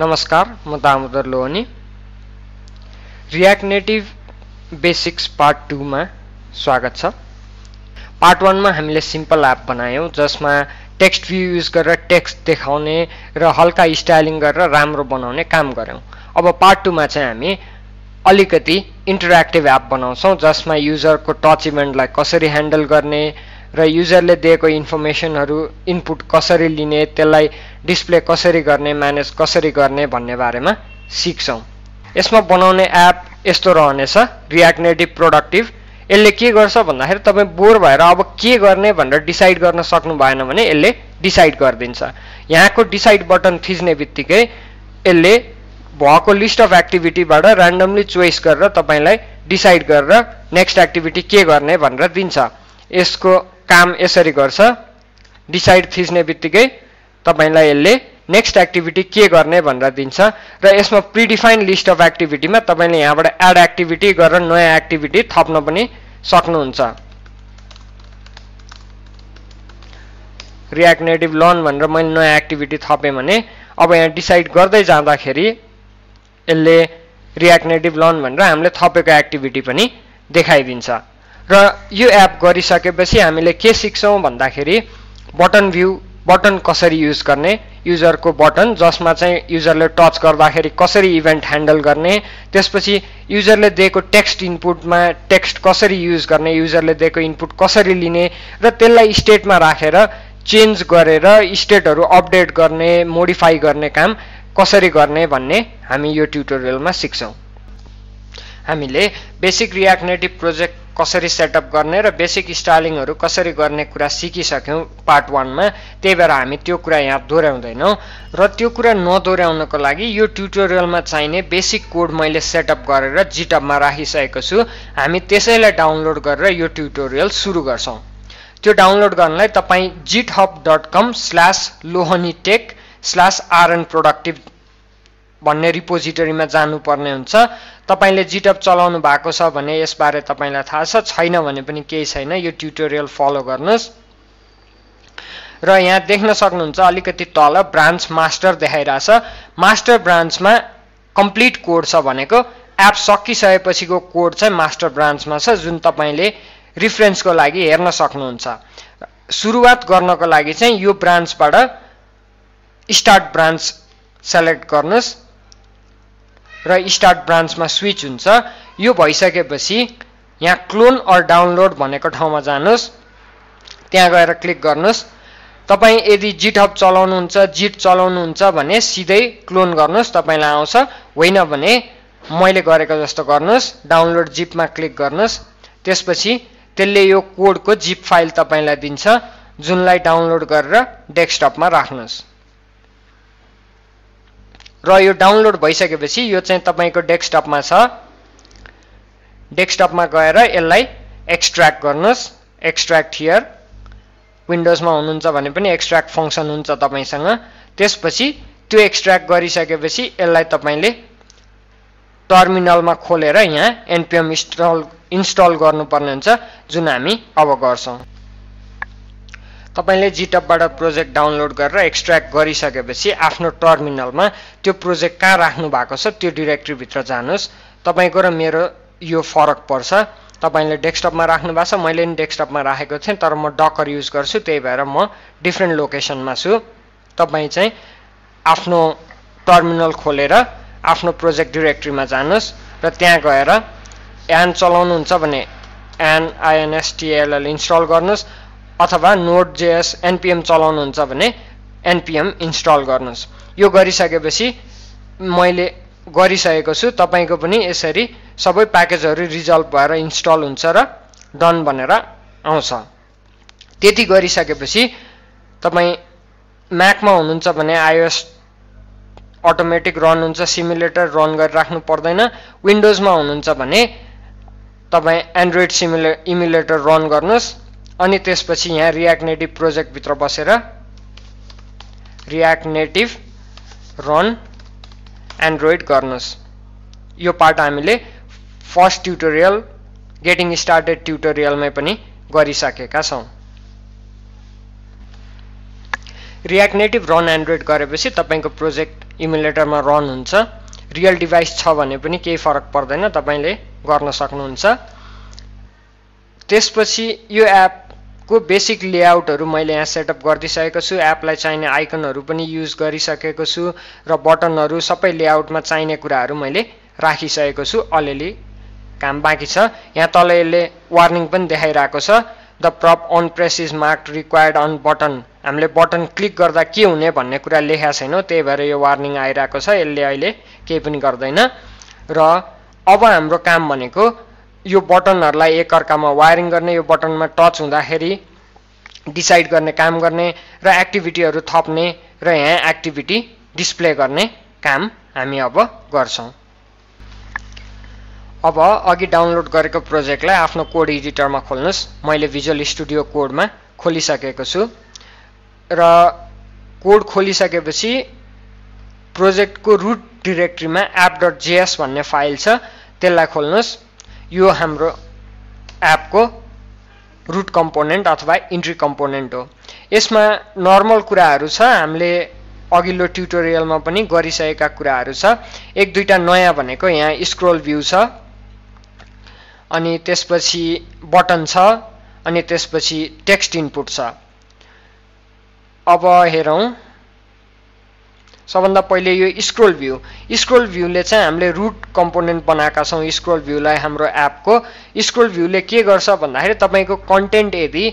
नमस्कार, म Damodar Lohani. Native basics part टूमा स्वागत छ। पार्ट वानमा हामीले सिम्पल एप बनायौँ, जसमा टेक्स्ट भ्यू युज गरेर टेक्स्ट देखाउने र हल्का स्टाइलिङ गरेर राम्रो बनाउने काम गऱ्यौँ। अब पार्ट टूमा चाहिँ हामी अलिकति इन्टरेक्टिभ एप बनाउँछौँ, जसमा युजरको टच इभेन्टलाई कसरी ह्यान्डल गर्ने र युजरले दिएको इन्फर्मेसनहरू इनपुट कसरी लिने त्यसलाई डिस्प्ले कसरी गर्ने म्यानेज कसरी गर्ने भन्ने बारेमा सिक्छौँ। यसमा बनाउने एप यस्तो रहनेछ रियाक्ट नेटिभ प्रोडक्टिभ यसले के गर्छ भन्दाखेरि तपाईँ बोर भएर अब के गर्ने भनेर डिसाइड गर्न सक्नु भएन भने यसले डिसाइड गरिदिन्छ। यहाँको डिसाइड बटन थिच्ने बित्तिकै यसले भएको लिस्ट अफ एक्टिभिटीबाट ऱ्यान्डमली चोइस गरेर तपाईँलाई डिसाइड गरेर नेक्स्ट एक्टिभिटी के गर्ने भनेर दिन्छ। यसको काम यसरी गर्छ डिसाइड थिच्ने बित्तिकै तपाईँलाई यसले नेक्स्ट एक्टिभिटी के गर्ने भनेर दिन्छ र यसमा प्रिडिफाइन लिस्ट अफ एक्टिभिटीमा तपाईँले यहाँबाट एड एक्टिभिटी गरेर नयाँ एक्टिभिटी थप्न पनि सक्नुहुन्छ। रियाक्ट नेटिभ लर्न भनेर मैले नयाँ एक्टिभिटी थपेँ भने अब यहाँ डिसाइड गर्दै जाँदाखेरि यसले रियाक्ट नेटिभ लर्न भनेर हामीले थपेको एक्टिभिटी पनि देखाइदिन्छ। र यो एप गरिसकेपछि हामीले के सिक्छौँ भन्दाखेरि बटन भ्यू बटन कसरी युज गर्ने युजरको बटन जसमा चाहिँ युजरले टच गर्दाखेरि कसरी इभेन्ट ह्यान्डल गर्ने त्यसपछि युजरले दिएको टेक्स्ट इनपुटमा टेक्स्ट कसरी युज गर्ने युजरले दिएको इनपुट कसरी लिने र त्यसलाई स्टेटमा राखेर चेन्ज गरेर स्टेटहरू अपडेट गर्ने मोडिफाई गर्ने काम कसरी गर्ने भन्ने हामी यो ट्युटोरियलमा सिक्छौँ। हामीले बेसिक रियाक्ट नेटिभ प्रोजेक्ट कसरी सेटअप गर्ने र बेसिक स्टाइलिङहरू कसरी गर्ने कुरा सिकिसक्यौँ पार्ट वानमा त्यही भएर हामी त्यो कुरा यहाँ दोहोऱ्याउँदैनौँ। र त्यो कुरा नदोहोऱ्याउनको लागि यो ट्युटोरियलमा चाहिने बेसिक कोड मैले सेटअप गरेर जिटअपमा राखिसकेको छु। हामी त्यसैलाई डाउनलोड गरेर यो ट्युटोरियल सुरु गर्छौँ। त्यो डाउनलोड गर्नलाई तपाईँ GitHub dot com slash Lohani tech slash RN productive भन्ने रिपोजिटरीमा जानुपर्ने हुन्छ। तपाईँले जिटअप चलाउनु भएको छ भने यसबारे तपाईँलाई थाहा छ छैन भने पनि केही छैन। यो ट्युटोरियल फलो गर्नुहोस्। र यहाँ देख्न सक्नुहुन्छ अलिकति तल ब्रान्च मास्टर देखाइरहेछ। मास्टर ब्रान्चमा कम्प्लिट कोड छ भनेको। एप सकिसकेपछिको कोड चाहिँ मास्टर ब्रान्चमा छ जुन तपाईँले रिफरेन्सको लागि हेर्न सक्नुहुन्छ। सुरुवात गर्नको लागि चाहिँ यो ब्रान्चबाट स्टार्ट ब्रान्च सेलेक्ट गर्नुहोस्। र स्टार्ट ब्रान्चमा स्विच हुन्छ। यो भइसकेपछि यहाँ क्लोन अर डाउनलोड भनेको ठाउँमा जानुहोस्। त्यहाँ गएर क्लिक गर्नुहोस्। तपाईँ यदि जिट चलाउनुहुन्छ जिट चलाउनुहुन्छ भने सिधै क्लोन गर्नुहोस् तपाईँलाई आउँछ। होइन भने मैले गरेको जस्तो गर्नुहोस्। डाउनलोड जिपमा क्लिक गर्नुहोस्। त्यसपछि त्यसले यो कोडको जिप फाइल तपाईँलाई दिन्छ जुनलाई डाउनलोड गरेर डेस्कटपमा राख्नुहोस्। र यो डाउनलोड भइसकेपछि यो चाहिँ तपाईँको डेस्कटपमा छ। डेस्कटपमा गएर यसलाई एक्सट्र्याक्ट गर्नुहोस्। एक्सट्र्याक्ट हियर विन्डोजमा हुनुहुन्छ भने पनि एक्सट्र्याक्ट फङ्सन हुन्छ तपाईँसँग। त्यसपछि त्यो एक्सट्र्याक्ट गरिसकेपछि यसलाई तपाईँले टर्मिनलमा खोलेर यहाँ एनपिएम इन्स्टल इन्स्टल गर्नुपर्ने हुन्छ जुन हामी अब गर्छौँ। तपाईँले जिटपबाट प्रोजेक्ट डाउनलोड गरेर एक्सट्र्याक्ट गरिसकेपछि आफ्नो टर्मिनलमा त्यो प्रोजेक्ट कहाँ राख्नु भएको छ त्यो डिरेक्ट्रीभित्र जानुहोस्। तपाईँको र मेरो यो फरक पर्छ। तपाईँले डेस्कटपमा राख्नु भएको छ मैले पनि डेस्कटपमा राखेको थिएँ तर म डकर युज गर्छु त्यही भएर म डिफ्रेन्ट लोकेसनमा छु। तपाईँ चाहिँ आफ्नो टर्मिनल खोलेर आफ्नो प्रोजेक्ट डिरेक्ट्रीमा जानुहोस् र त्यहाँ गएर एन चलाउनुहुन्छ भने एन आइएनएसटिएलएल इन्स्टल गर्नुहोस्। अथवा नोट जेएस एनपिएम चलाउनुहुन्छ भने एनपिएम इन्स्टल गर्नुहोस्। यो गरिसकेपछि मैले गरिसकेको छु तपाईँको पनि यसरी सबै प्याकेजहरू रिजल्भ भएर इन्स्टल हुन्छ र डन भनेर आउँछ। त्यति गरिसकेपछि तपाईँ म्याकमा हुनुहुन्छ भने आइएस अटोमेटिक रन हुन्छ सिमुलेटर रन गरिराख्नु पर्दैन। विन्डोजमा हुनुहुन्छ भने तपाईँ एन्ड्रोइड सिमुले इमुलेटर रन गर्नुहोस्। अनि त्यसपछि यहाँ रियाक्ट नेटिभ प्रोजेक्टभित्र बसेर रियाक्ट नेटिभ रन एन्ड्रोइड गर्नुहोस्। यो पार्ट हामीले फ़र्स्ट ट्युटोरियल गेटिङ स्टार्टेड ट्युटोरियलमै पनि गरिसकेका छौँ। रियाक्ट नेटिभ रन एन्ड्रोइड गरेपछि तपाईँको प्रोजेक्ट इमुलेटरमा रन हुन्छ। रियल डिभाइस छ फरक पर्दैन, तपाईँले गर्न सक्नुहुन्छ। यो एपको बेसिक लेआउटहरू मैले यहाँ सेटअप गरिदिइसकेको छु। एपलाई चाहिने आइकनहरू पनि युज गरिसकेको छु र बटनहरू सबै लेआउटमा चाहिने कुराहरू मैले राखिसकेको छु। अलिअलि काम बाँकी छ। यहाँ तल यसले वार्निङ पनि देखाइरहेको छ। The prop on press is mark required on button हामीले बटन क्लिक गर्दा के हुने भन्ने कुरा लेखा छैन। त्यही भएर यो वार्निङ आइरहेको छ। यसले अहिले केही पनि गर्दैन। र अब हाम्रो काम भनेको यो बटनहरूलाई एकअर्कामा वायरिङ गर्ने, यो बटनमा टच हुँदाखेरि डिसाइड गर्ने, काम गर्ने र एक्टिभिटीहरू थप्ने र यहाँ एक्टिभिटी डिस्प्ले गर्ने काम हामी अब गर्छौँ। अब अघि डाउनलोड गरेको प्रोजेक्टलाई आफ्नो कोड एडिटरमा खोल्नुहोस्। मैले भिजुअल स्टुडियो कोडमा खोलिसकेको छु। र कोड खोलिसकेपछि प्रोजेक्टको रुट डिरेक्ट्रीमा एप डट जेएस भन्ने फ़ाइल यो हाम्रो एपको रुट कम्पोनेन्ट अथवा इन्ट्री कम्पोनेन्ट हो। यसमा नर्मल कुराहरू छ हामीले अघिल्लो ट्युटोरियलमा पनि गरिसकेका कुराहरू छ। एक दुईवटा नयाँ भनेको यहाँ स्क्रोल भ्यू छ अनि त्यसपछि बटन छ अनि त्यसपछि टेक्स्ट इनपुट छ। अब हेरौँ। सबभन्दा पहिले यो स्क्रोल भ्यू स्क्रोल भ्यूले चाहिँ हामीले रुट कम्पोनेन्ट बनाएका छौँ। स्क्रोल भ्यूलाई हाम्रो एपको स्क्रोल भ्यूले के गर्छ भन्दाखेरि तपाईँको कन्टेन्ट यदि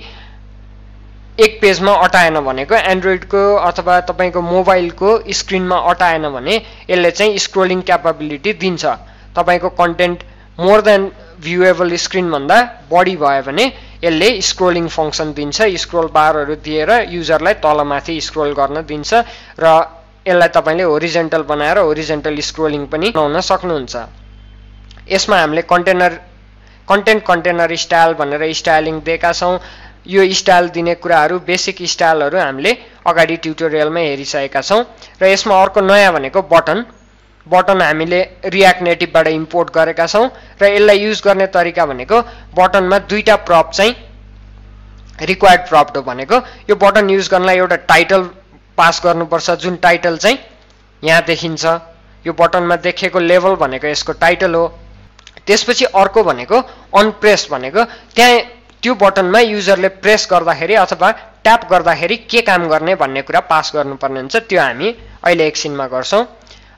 एक पेजमा अटाएन भनेको एन्ड्रोइडको अथवा तपाईँको मोबाइलको स्क्रिनमा अटाएन भने यसले चाहिँ स्क्रोलिङ क्यापाबिलिटी दिन्छ। तपाईँको कन्टेन्ट मोर देन भ्युएबल स्क्रिनभन्दा बढी भयो भने यसले स्क्रोलिङ फङ्सन दिन्छ। स्क्रोल बारहरू दिएर युजरलाई तलमाथि स्क्रोल गर्न दिन्छ र यसलाई तपाईँले होरिजेन्टल बनाएर होरिजेन्टल स्क्रोलिङ पनि बनाउन सक्नुहुन्छ। यसमा हामीले कन्टेनर कन्टेन्ट कन्टेनर स्टाइल भनेर स्टाइलिङ दिएका छौँ। यो स्टाइल दिने कुराहरू बेसिक स्टाइलहरू हामीले अगाडि ट्युटोरियलमै हेरिसकेका छौँ। र यसमा अर्को नयाँ भनेको बटन बटन हामीले रियाक्ट नेटिभबाट इम्पोर्ट गरेका छौँ। र यसलाई युज गर्ने तरिका भनेको बटनमा दुईवटा प्रप चाहिँ रिक्वायर्ड प्रप्ट हो भनेको। यो बटन युज गर्नलाई एउटा टाइटल पास गर्नुपर्छ। जुन टाइटल चाहिँ यहाँ देखिन्छ। यो बटनमा देखिएको लेभल भनेको यसको टाइटल हो। त्यसपछि अर्को भनेको अनप्रेस भनेको। त्यहाँ त्यो बटनमा युजरले प्रेस गर्दाखेरि अथवा ट्याप गर्दाखेरि के काम गर्ने भन्ने कुरा पास गर्नुपर्ने हुन्छ। त्यो हामी अहिले एकछिनमा गर्छौँ।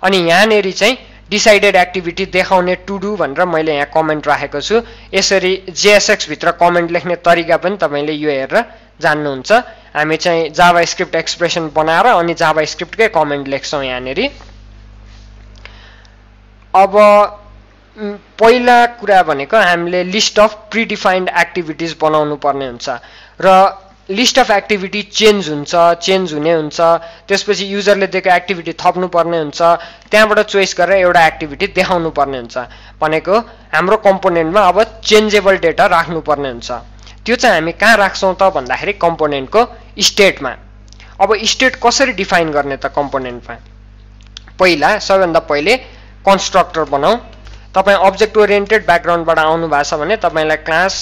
अनि यहाँनिर चाहिँ डिसाइडेड एक्टिभिटी देखाउने टु डु भनेर मैले यहाँ कमेन्ट राखेको छु। यसरी जेएसएक्सभित्र कमेन्ट लेख्ने तरिका पनि तपाईँले यो हेरेर जान्नुहुन्छ। हामी चाहिँ जाभा स्क्रिप्ट एक्सप्रेसन बनाएर अनि जाभा स्क्रिप्टकै कमेन्ट लेख्छौँ यहाँनिर। अब पहिला कुरा भनेको हामीले लिस्ट अफ प्रिडिफाइन्ड एक्टिभिटिज बनाउनु पर्ने हुन्छ। र लिस्ट अफ एक्टिभिटी चेन्ज हुन्छ चेन्ज हुने हुन्छ। त्यसपछि युजरले दिएको एक्टिभिटी थप्नु पर्ने हुन्छ। त्यहाँबाट चोइस गरेर एउटा एक्टिभिटी देखाउनु पर्ने हुन्छ। भनेको हाम्रो कम्पोनेन्टमा अब चेन्जेबल डेटा राख्नुपर्ने हुन्छ। त्यो चाहिँ हामी कहाँ राख्छौँ त भन्दाखेरि कम्पोनेन्टको स्टेटमा। अब स्टेट कसरी डिफाइन गर्ने त कम्पोनेन्टमा? पहिला, सबैभन्दा पहिले कन्स्ट्रक्टर बनाऊ। तपाईँ अब्जेक्ट ओरिएन्टेड ब्याकग्राउन्डबाट आउनु भएको छ भने तपाईँलाई क्लास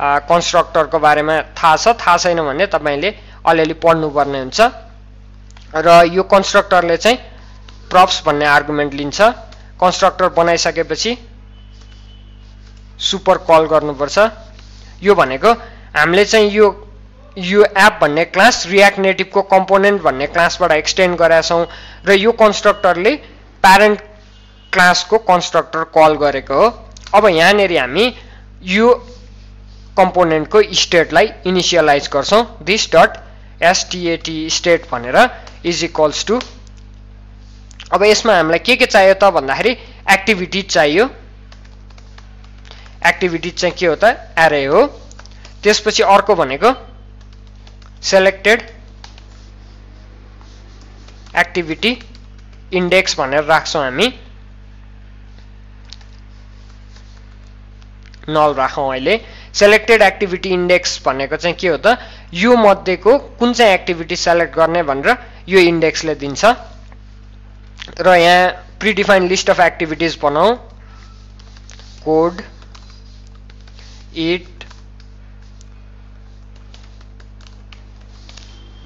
कन्स्ट्रक्टरको बारेमा थाहा छ, थाहा छैन भने तपाईँले अलिअलि पढ्नुपर्ने हुन्छ। र यो कन्स्ट्रक्टरले चाहिँ प्रप्स भन्ने आर्गुमेन्ट लिन्छ। कन्स्ट्रक्टर बनाइसकेपछि सुपर कल गर्नुपर्छ। यो भनेको, हामीले चाहिँ यो एप भन्ने क्लास रियाक्ट नेटिभको कम्पोनेन्ट भन्ने क्लासबाट एक्सटेन्ड गरेका छौँ र यो कन्स्ट्रक्टरले प्यारेन्ट क्लासको कन्स्ट्रक्टर कल हो। अब यहाँनिर हामी यो कम्पोनेन्टको स्टेटलाई इनिसियलाइज गर्छौँ। दिस डट एसटिएटी स्टेट भनेर इज़ इक्वल्स टु अब यसमा हामीलाई के के चाहियो त भन्दाखेरि एक्टिभिटिज चाहियो। एक्टिभिटिज चाहिँ के हो त? एरे हो। त्यसपछि अर्को भनेको सेलेक्टेड एक्टिभिटी इन्डेक्स भनेर राख्छौँ हामी। नल राखौँ अहिले। सेलेक्टेड एक्टिभिटी इन्डेक्स भनेको चाहिँ के हो त? यो मध्येको कुन चाहिँ एक्टिभिटी सेलेक्ट गर्ने भनेर यो इन्डेक्सले दिन्छ। र यहाँ प्रिडिफाइन लिस्ट अफ एक्टिभिटिज बनाऊ। Code eat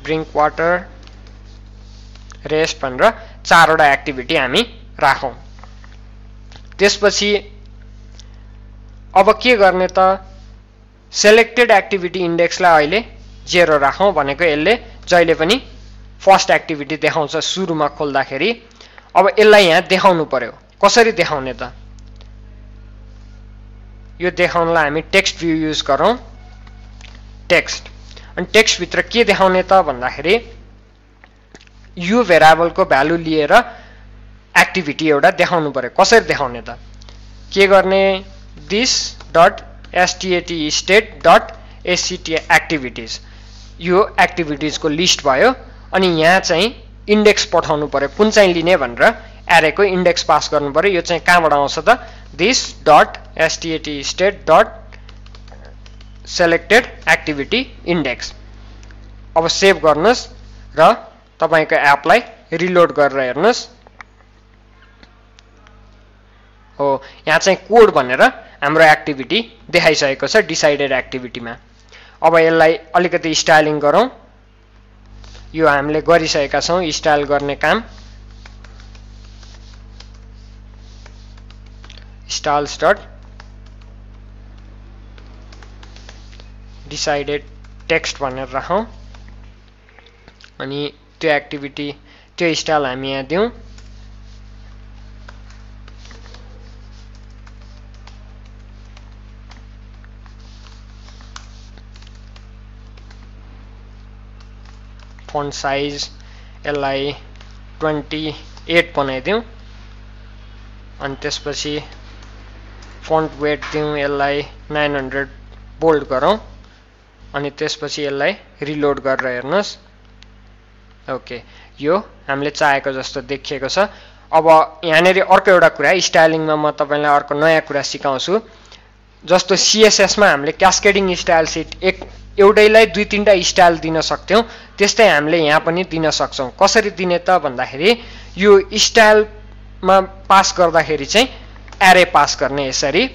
drink water rest भनेर चारवटा एक्टिभिटी हामी राखौँ। त्यसपछि अब के गर्ने त? सेलेक्टेड एक्टिभिटी इन्डेक्सलाई अहिले जेरो राखौँ भनेको यसले जहिले पनि फर्स्ट एक्टिभिटी देखाउँछ सुरुमा खोल्दाखेरि। अब यसलाई यहाँ देखाउनु पर्यो। कसरी देखाउने त? यो देखाउनलाई हामी टेक्स्ट भ्यू युज गरौँ। टेक्स्ट अनि टेक्स्टभित्र के देखाउने त भन्दाखेरि, यो भेराबलको भ्यालु लिएर एक्टिभिटी एउटा देखाउनु पर्यो कसरी देखाउने त? के गर्ने? This dot एसटिएटी state dot एससिटी activities यो एक्टिभिटिजको लिस्ट भयो अनि यहाँ चाहिँ इन्डेक्स पठाउनु पर्यो कुन चाहिँ लिने भनेर एरेको इन्डेक्स पास गर्नु पर्यो यो चाहिँ कहाँबाट आउँछ त? This dot एसटिएटी state dot selected activity index अब सेभ गर्नुहोस् र तपाईँको एपलाई रिलोड गरेर हेर्नुहोस्। हो, यहाँ चाहिँ कोड भनेर हाम्रो एक्टिभिटी देखाइसकेको छ डिसाइडेड एक्टिभिटीमा अब यसलाई अलिकति स्टाइलिङ गरौँ। यो हामीले गरिसकेका छौँ स्टाइल गर्ने काम। स्टाइल्स डट डिसाइडेड टेक्स्ट भनेर राखौँ अनि त्यो एक्टिभिटी त्यो स्टाइल हामी यहाँ दिउँ फन्ट साइज़ यसलाई ट्वेन्टी एट बनाइदिउँ अनि त्यसपछि फन्ट वेट दिउँ यसलाई नाइन हन्ड्रेड बोल्ड गरौँ अनि त्यसपछि यसलाई रिलोड गरेर हेर्नुहोस्। ओके यो हामीले चाहेको जस्तो देखिएको छ। अब यहाँनिर अर्को एउटा कुरा स्टाइलिङमा म तपाईँलाई अर्को नयाँ कुरा सिकाउँछु। जस्तो सिएसएसमा हामीले क्यास्केडिङ स्टाइल सिट एक एउटैलाई दुई तिनवटा स्टाइल दिन सक्थ्यौँ त्यस्तै हामीले यहाँ पनि दिन सक्छौँ। कसरी दिने त भन्दाखेरि यो स्टाइलमा पास गर्दाखेरि चाहिँ एरे पास गर्ने यसरी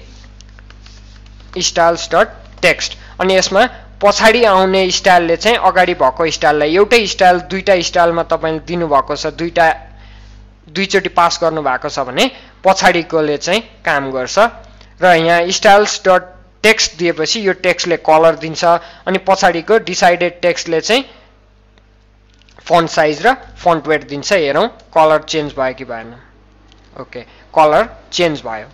स्टाइल्स डट टेक्स्ट अनि यसमा पछाडि आउने स्टाइलले चाहिँ अगाडि भएको स्टाइललाई एउटै स्टाइल दुईवटा स्टाइलमा तपाईँले दिनुभएको छ दुईवटा दुईचोटि पास भने पछाडिकोले चाहिँ काम गर्छ। र यहाँ स्टाइल्स डट टेक्स्ट दिएपछि यो टेक्स्टले कलर दिन्छ अनि पछाडिको डिसाइडेड टेक्स्टले चाहिँ साइज़ र फन्ट वेट कलर चेन्ज भयो कि भएन। ओके कलर चेन्ज भयो